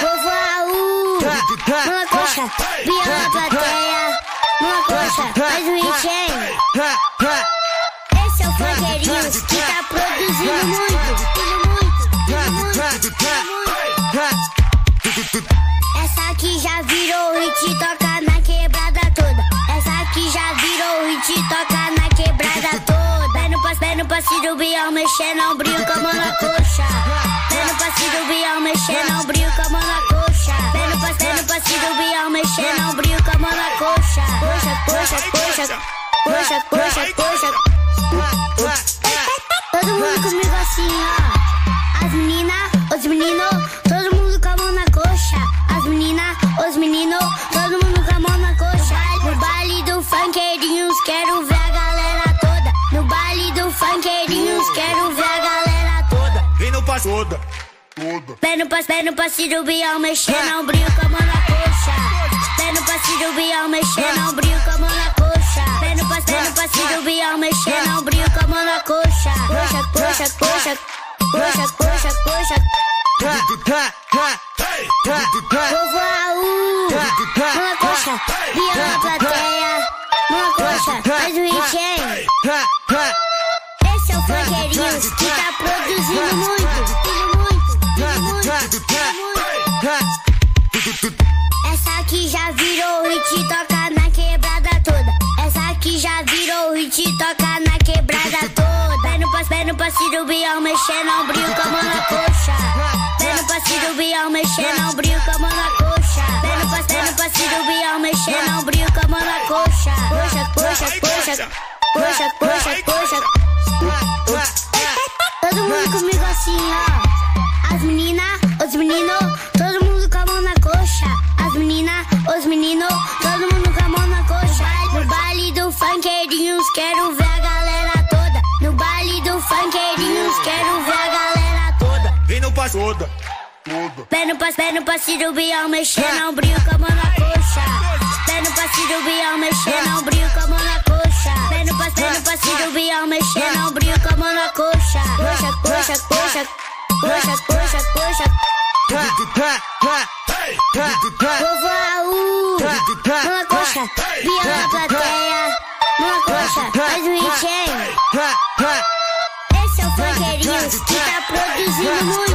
Povo Raul, uma coxa, pior plateia, uma coxa, faz um hit? Esse é o funkeirinho que tá produzindo muito, muito, muito, passe, vem no passe do bião, mexendo o brilho com a mão na coxa. Vem no passe do bião, mexendo o brilho com a mão na coxa. Vem no passe, vem no passe do bião, mexendo o brilho com a mão na coxa. Coxa, coxa, coxa, coxa, coxa, coxa. Todo mundo comigo Passo toda, toda. Pé no passe, pé no passe do bião, mexendo o brilho com a mão na coxa. Pé no passe do bião, mexendo o brilho com a mão na coxa. Pé no passe, pé no passe do bião, mexendo o brilho com a mão na coxa. Coxa, coxa, coxa, coxa, coxa, coxa. Povo Raul, uma coxa, bião na plateia, uma coxa, faz um hit, hein? Esse é o funkeirinho que tá muito, muito. Essa aqui já virou hit, toca na quebrada toda. Essa aqui já virou hit, toca na quebrada toda. Vem no passe, vem no do bião, mexendo o brilho com a mão na coxa. Vem no passe do bião, mexendo o brilho com a mão na coxa. Vem no passe, vem no do bião, mexendo o brilho com a mão na coxa. Coxa, coxa, coxa, coxa, coxa, coxa. Comigo assim, ó. As meninas, os meninos, todo mundo com a mão na coxa. As meninas, os meninos, todo mundo com a mão na coxa. No baile do funkeirinhos, quero ver a galera toda. No baile do funkeirinhos, quero ver a galera toda. Vem no passo toda, toda. Pé no passe, pé no passe do bião, mexendo o brilho com a mão na coxa. Pé no passe do bião, mexendo o brilho com a mão na coxa. Pé no passe, pé no passe do bião, mexendo coxa, coxa, coxa, coxa. Povo Raul, uma coxa, bião na plateia, uma coxa, faz um hein? Esse é o funkeirinho que tá produzindo muito.